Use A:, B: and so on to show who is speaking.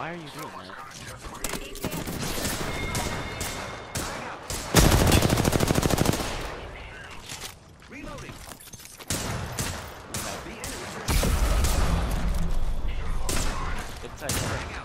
A: Why are you doing that? Reloading. It's a